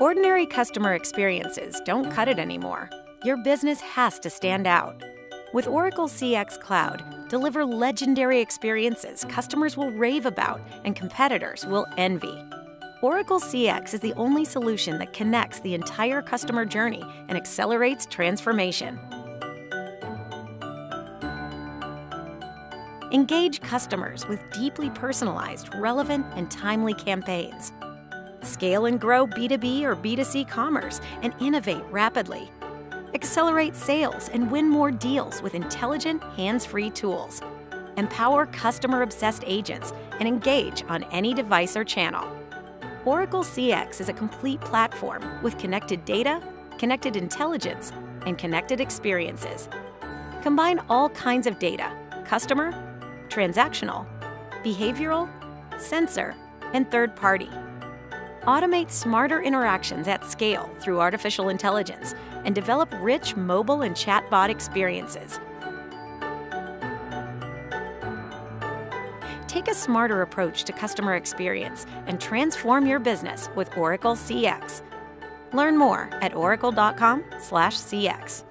Ordinary customer experiences don't cut it anymore. Your business has to stand out. With Oracle CX Cloud, deliver legendary experiences customers will rave about and competitors will envy. Oracle CX is the only solution that connects the entire customer journey and accelerates transformation. Engage customers with deeply personalized, relevant, and timely campaigns. Scale and grow B2B or B2C commerce and innovate rapidly. Accelerate sales and win more deals with intelligent, hands free tools. Empower customer obsessed agents and engage on any device or channel. Oracle CX is a complete platform with connected data, connected intelligence, and connected experiences. Combine all kinds of data customer, transactional, behavioral, sensor, and third party. Automate smarter interactions at scale through artificial intelligence and develop rich mobile and chatbot experiences. Take a smarter approach to customer experience and transform your business with Oracle CX. Learn more at oracle.com/cx.